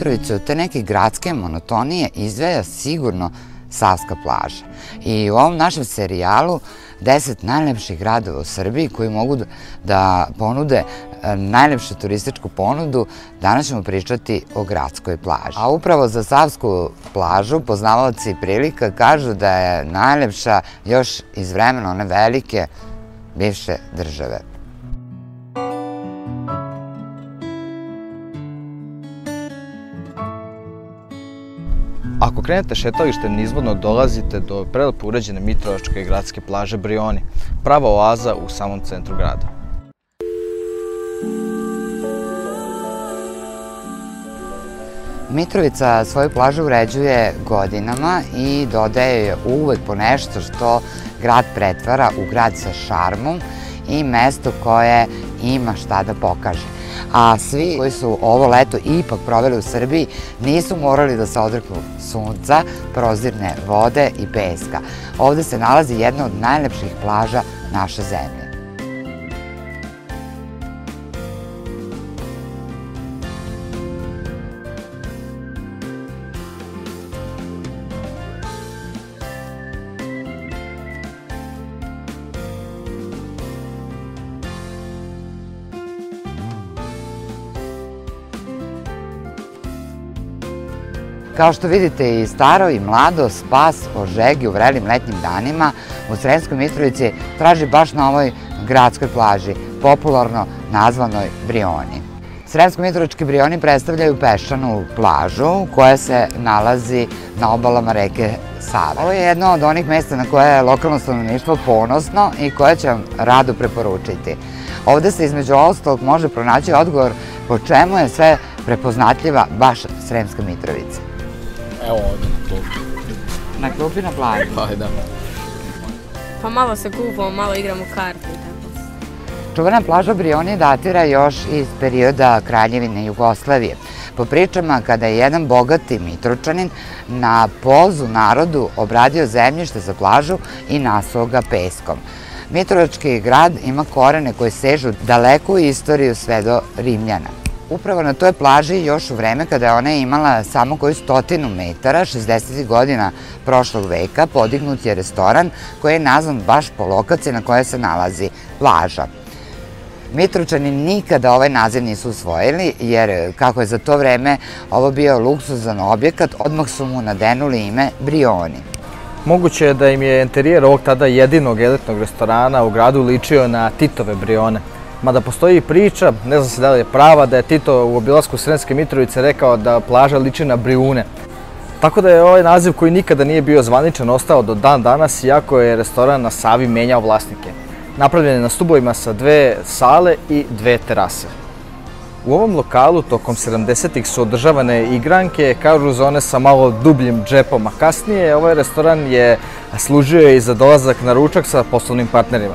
Mitrovicu te neke gradske monotonije izveja sigurno Savska plaža. I u ovom našem serijalu 10 najlepših gradova u Srbiji koji mogu da ponude e, najlepšu turističku ponudu, danas ćemo pričati o gradskoj plaži. A upravo za Savsku plažu poznavaoci prilika kažu da je najlepša još iz vremena one velike bivše države. Ako krenete šetalištem nizvodno, dolazite do prelepo uređene Mitrovačke gradske plaže Brioni, prava oaza u samom centru grada. Mitrovica svoju plažu uređuje godinama i dodaje je uvek po nešto što grad pretvara u grad sa šarmom i mesto koje ima šta da pokaže a svi koji su ovo leto ipak proveli u Srbiji nisu morali da se odreknu sunca, prozirne vode i peska. Ovde se nalazi jedna od najlepših plaža naše zemlje. Kao što vidite i staro i mlado, spas o žegi u vrelim letnjim danima u Sremskoj Mitrovici traži baš na ovoj gradskoj plaži, popularno nazvanoj Brioni. Sremsko-Mitrovički Brioni predstavljaju peščanu plažu koja se nalazi na obalama reke Save. Ovo je jedno od onih mesta na koje je lokalno stanovništvo ponosno i koje će vam rado preporučiti. Ovde se između ostalog može pronaći odgovor po čemu je sve prepoznatljiva baš Sremska Mitrovica. Evo ovdje na klupi. Na klupi na plaži? Pa, da. Pa malo se kupamo, malo igramo karte i tako. Čuvena plaža Brioni datira još iz perioda Kraljevine Jugoslavije. Po pričama kada je jedan bogati Mitročanin na pozu narodu obradio zemljište za plažu i nasuo ga peskom. Mitrovački grad ima korene koje sežu daleku istoriju sve do Rimljana. Upravo na toj plaži još u vreme kada je ona imala samo koju stotinu metara, 60. godina prošlog veka, podignut je restoran koji je nazvan baš po lokaciji na kojoj se nalazi plaža. Mitrovčani nikada ovaj naziv nisu usvojili, jer kako je za to vreme ovo bio luksuzan objekat, odmah su mu nadenuli ime Brioni. Moguće je da im je interijer ovog tada jedinog elitnog restorana u gradu ličio na Titove Brione – Mada postoji priča, ne znam se da li je prava, da je Tito u obilasku Srenske Mitrovice rekao da plaža liči na Briune. Tako da je ovaj naziv koji nikada nije bio zvaničan ostao do dan danas, iako je restoran na Savi menjao vlasnike. Napravljen je na stubovima sa dve sale i dve terase. U ovom lokalu tokom 70-ih su održavane igranke, kažu za one sa malo dubljim džepom, a kasnije ovaj restoran je služio i za dolazak na ručak sa poslovnim partnerima.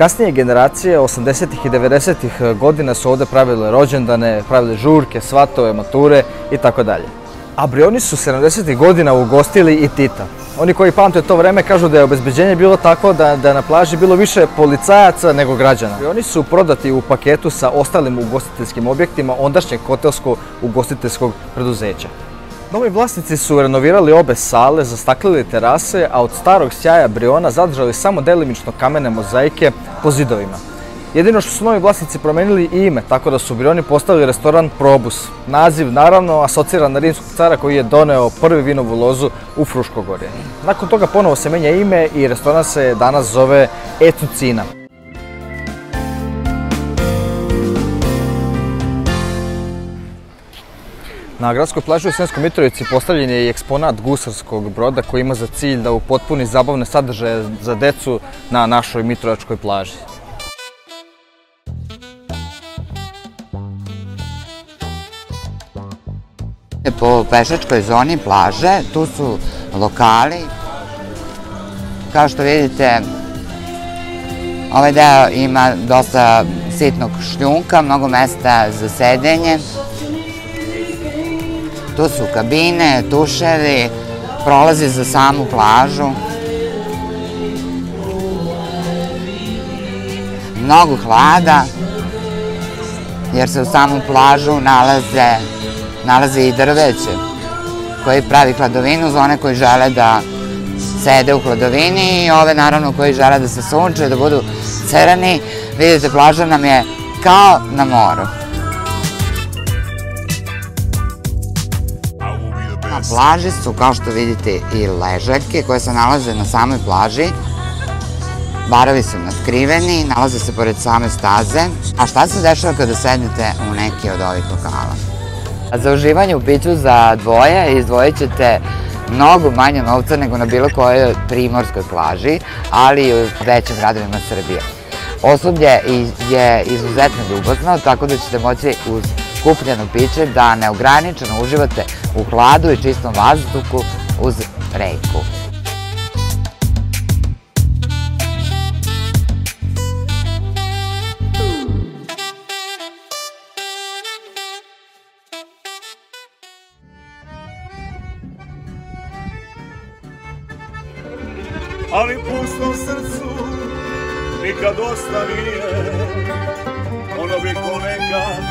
Kasnije generacije 80. i 90. godina su ovde pravile rođendane, pravile žurke, svatove, mature i tako dalje. A Brioni su 70. godina ugostili i Tita. Oni koji pamte to vreme kažu da je obezbeđenje bilo tako da, da na plaži bilo više policajaca nego građana. Brioni su prodati u paketu sa ostalim ugostiteljskim objektima ondašnjeg hotelsko-ugostiteljskog preduzeća. Novi vlasnici su renovirali obe sale, zastaklili terase, a od starog sjaja Briona zadržali samo delimično kamene mozaike po zidovima. Jedino što su novi vlasnici promenili ime, tako da su Brioni postavili restoran Probus. Naziv, naravno, asociran na rimskog cara koji je doneo prvi vinovu lozu u Fruškogorje. Nakon toga ponovo se menja ime i restoran se danas zove Etucina. Na gradskoj plaži u Sremskoj Mitrovici postavljen je i eksponat gusarskog broda koji ima za cilj da upotpuni zabavne sadržaje za decu na našoj Mitrovačkoj plaži. Po pešačkoj zoni plaže, tu su lokali. Kao što vidite, ovaj deo ima dosta sitnog šljunka, mnogo mesta za sedenje. Tu su kabine, tuševi, prolazi za samu plažu. Mnogo hlada, jer se u samu plažu nalaze, nalaze i drveće koji pravi hladovinu za one koji žele da sede u hladovini i ove naravno koji žele da se sunče, da budu crani. Vidite, plaža nam je kao na moru. Na plaži su, kao što vidite, i ležaljke koje se nalaze na samoj plaži. Barovi su naskriveni, nalaze se pored same staze. A šta se dešava kada sednete u neki od ovih lokala? Za uživanje u piću za dvoje izdvojit ćete mnogo manje novca nego na bilo kojoj primorskoj plaži, ali i u većim gradovima Srbije. Osoblje je izuzetno ljubazno, tako da ćete moći uz kupljeno piće da neograničeno uživate u hladu i čistom vazduhu uz reku. ali pustom srcu nikad dosta nije. Ono bi ko nekad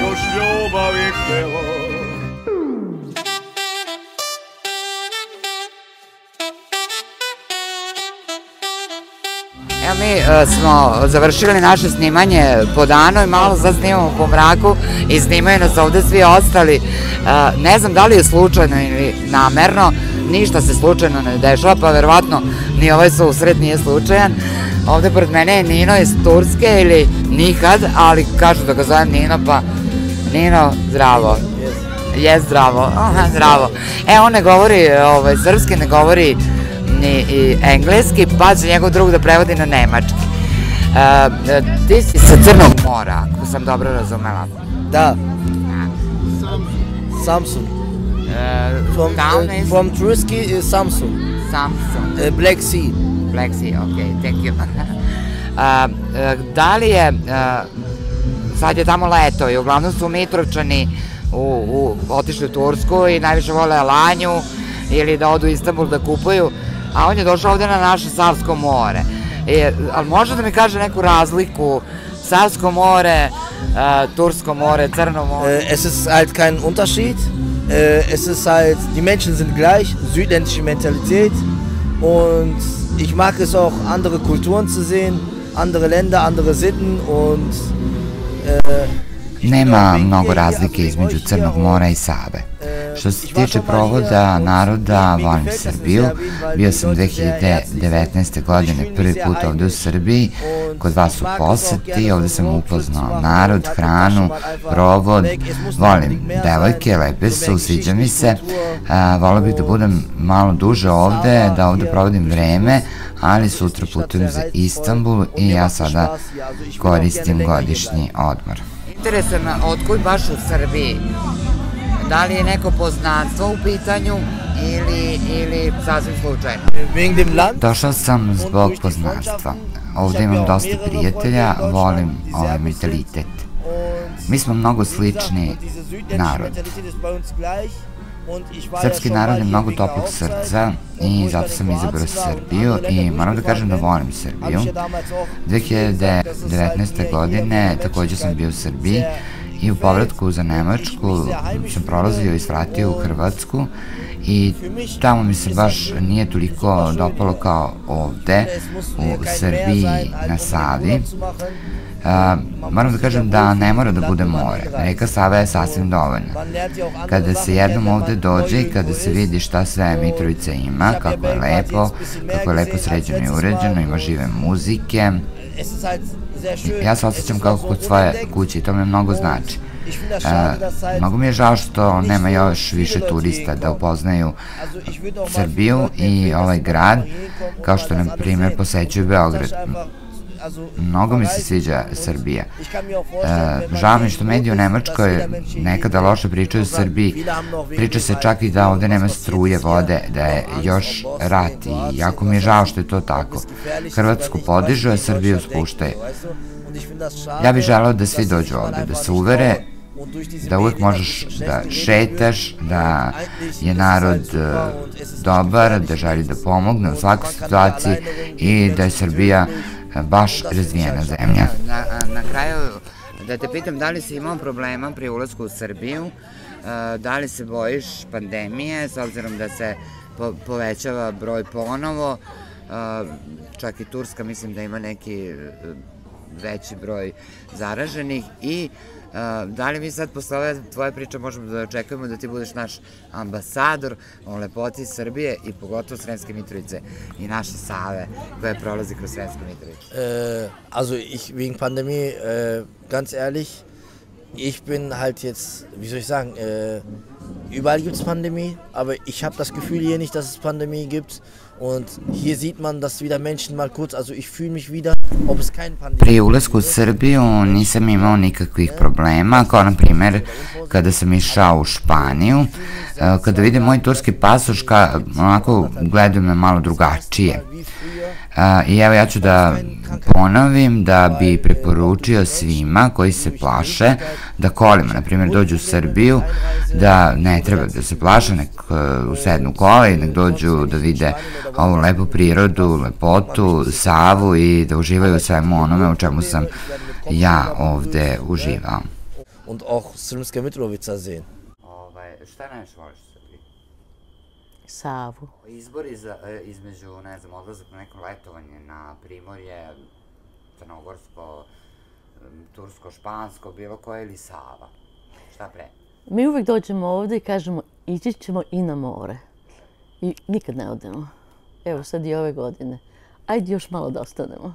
još ljubavi htjelo. Evo mi e, smo završili naše snimanje po danu i malo sad snimamo po mraku i snimaju nas ovde svi ostali. E, ne znam da li je slučajno ili namerno, ništa se slučajno ne dešava, pa verovatno ni ovaj susret nije slučajan. Ovde pored mene je Nino iz Turske ili nikad, ali kažu da ga zovem Nino, pa Nino, zdravo. Je zdravo, aha, zdravo. E, on ne govori ovaj, srpski, ne govori ni engleski, pa će njegov drug da prevodi na nemački. E, ti si sa Crnog mora, ako sam dobro razumela. Da. Samsung. E, From, town uh, is from Turkey is Samsung. Samsung. Uh, Black Sea. Black Sea, ok, thank you. E, da li je, sad je tamo leto i uglavnom su Mitrovčani u, u, otišli u Tursku i najviše vole Alanju ili da odu u Istanbul da kupuju, a on je došao ovde na naše Savsko more. E, ali može da mi kaže neku razliku Savsko more, a, Tursko more, Crno more? Uh, es ist halt kein Unterschied. Uh, es ist halt, die Menschen sind gleich, südländische Mentalität. Und ich mag es auch, andere Kulturen zu sehen, andere Länder, andere Sitten und uh, Nema mnogo razlike između Crnog mora i Save. Što se tiče provoda naroda, volim Srbiju. Bio sam 2019. godine prvi put ovde u Srbiji, kod vas u poseti, ovde sam upoznao narod, hranu, provod, volim devojke, lepe su, sviđa mi se, volio bih da budem malo duže ovde, da ovde provodim vreme, ali sutra putujem za Istanbul i ja sada koristim godišnji odmor. Interesuje me, otkud baš u Srbiji? Da li je neko poznanstvo u pitanju ili, ili sasvim slučajno? Došao sam zbog poznanstva. Ovde imam dosta prijatelja, volim ovaj mentalitet. Mi smo mnogo slični narod. Srpski narod je mnogo toplog srca i zato sam izabrao Srbiju i moram da kažem da volim Srbiju. 2019. godine takođe sam bio u Srbiji I u povratku za Nemačku sam prolazio i svratio u Hrvatsku i tamo mi se baš nije toliko dopalo kao ovde u Srbiji na Savi. A, moram da kažem da ne mora da bude more. Reka Sava je sasvim dovoljna. Kada se jednom ovde dođe i kada se vidi šta sve Mitrovica ima, kako je lepo, kako je lepo sređeno i uređeno, ima žive muzike, ja se osjećam kao kod svoje kuće i to me mnogo znači. E, mnogo mi je žao što nema još više turista da upoznaju Srbiju i ovaj grad, kao što, na primjer, posećuju Beograd. Mnogo mi se sviđa Srbija. E, žao mi što mediji u Nemačkoj nekada loše pričaju o Srbiji. Priča se čak i da ovde nema struje, vode, da je još rat i jako mi je žao što je to tako. Hrvatsku podižu, a Srbiju spuštaju. Ja bih želao da svi dođu ovde, da se uvere da uvek možeš da šetaš, da je narod e, dobar, da želi da pomogne u svakoj situaciji i da je Srbija baš razvijena zemlja. Na, na kraju da te pitam da li si imao problema pri ulazku u Srbiju, e, da li se bojiš pandemije s obzirom da se po, povećava broj ponovo, e, čak i Turska mislim da ima neki veći broj zaraženih i da li mi sad posle ove tvoje priče možemo da očekujemo da ti budeš naš ambasador o lepoti Srbije i pogotovo Sremske Mitrovice i naše Save koje prolazi kroz Sremske Mitrovice? Äh, also ich wegen Pandemie, äh, ganz ehrlich, ich bin halt jetzt, wie soll ich sagen, äh, überall gibt es Pandemie, aber ich habe das Gefühl hier nicht, dass es Pandemie gibt. Und hier sieht man, dass wieder Menschen mal kurz, also ich fühle mich wieder, ob es kein Pandemie... Pri ulasku u Srbiju nisam imao nikakvih problema, kao na primer kada sam išao u Španiju, e, kada vidim moj turski pasoš, ka, onako gledaju me malo drugačije. I evo ja ću da ponovim da bi preporučio svima koji se plaše da kolima, na primjer, dođu u Srbiju, da ne treba da se plaše, nek uh, usednu kola i nek dođu da vide ovu lepu prirodu, lepotu, savu i da uživaju svemu onome u čemu sam ja ovde uživao. Und auch Srpska Mitrovica sehen. Ovaj, šta najviše voliš? Savu. Izbori za, e, između, ne znam, odlazak na neko letovanje na Primorje, Crnogorsko, Tursko, Špansko, bilo koje ili Sava? Šta pre? Mi uvek dođemo ovde i kažemo ići ćemo i na more. I nikad ne odemo. Evo sad i ove godine. Ajde još malo da ostanemo.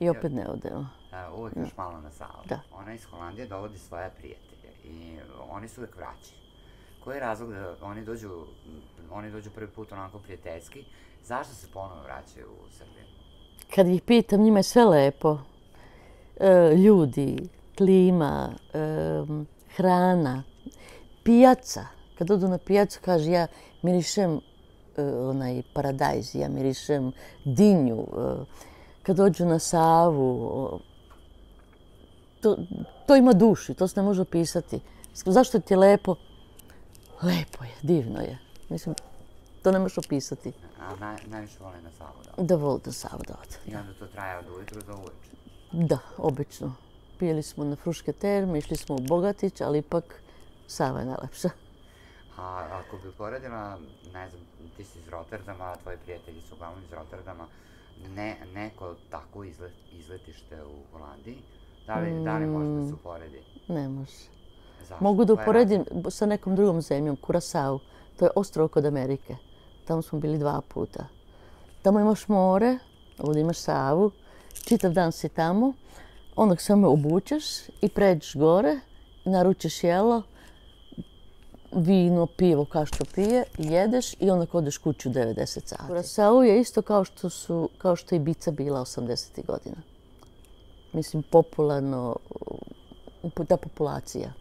I opet ne odemo. Da, uvek još malo na Savu. Da. Ona iz Holandije dovodi svoje prijatelje i oni su uvek vraćaju. Koji je razlog da oni dođu, oni dođu prvi put onako prijateljski? Zašto se ponovo vraćaju u Srbiju? Kad ih pitam, njima je sve lepo. E, ljudi, klima, e, hrana, pijaca. Kad odu na pijacu, kaže ja mirišem e, onaj paradajz, ja mirišem dinju. E, kad dođu na Savu, to, to ima duši, to se ne može opisati. Zašto ti je lepo? Lepo je, divno je. Mislim, to ne možeš opisati. A naj, najviše vole na Savu da Da voli da Savu da ode. I onda to traje od ujutru do uveče. Da, obično. Pijeli smo na Fruške terme, išli smo u Bogatić, ali ipak Sava je najlepša. A ako bi uporedila, ne znam, ti si iz Rotterdama, tvoji prijatelji su uglavnom iz Rotterdama, ne, neko tako izlet, izletište u Holandiji, da li, mm. da li može da se uporedi? Ne može. Zašto? Mogu da uporedim sa nekom drugom zemljom, Kurasao. To je ostrovo kod Amerike. Tamo smo bili dva puta. Tamo imaš more, ovdje imaš Savu, čitav dan si tamo, onda samo obučeš i pređeš gore, naručiš jelo, vino, pivo, kao što pije, jedeš i onda odeš kuću 90 sati. Kurasao je isto kao što, su, kao što je Ibica bila 80. godina. Mislim, popularno, ta populacija.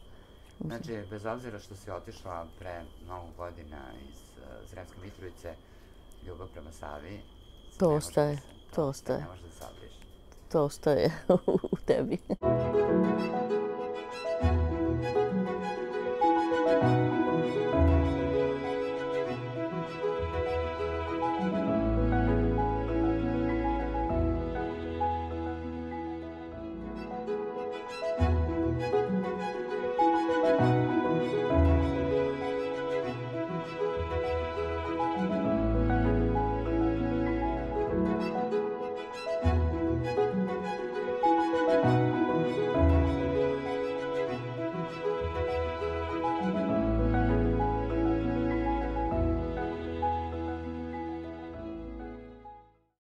Znači, bez obzira što si otišla pre mnogo godina iz uh, Sremske Mitrovice, ljubav prema Savi... To ostaje, da to, to ostaje. Ne može da se To ostaje u tebi.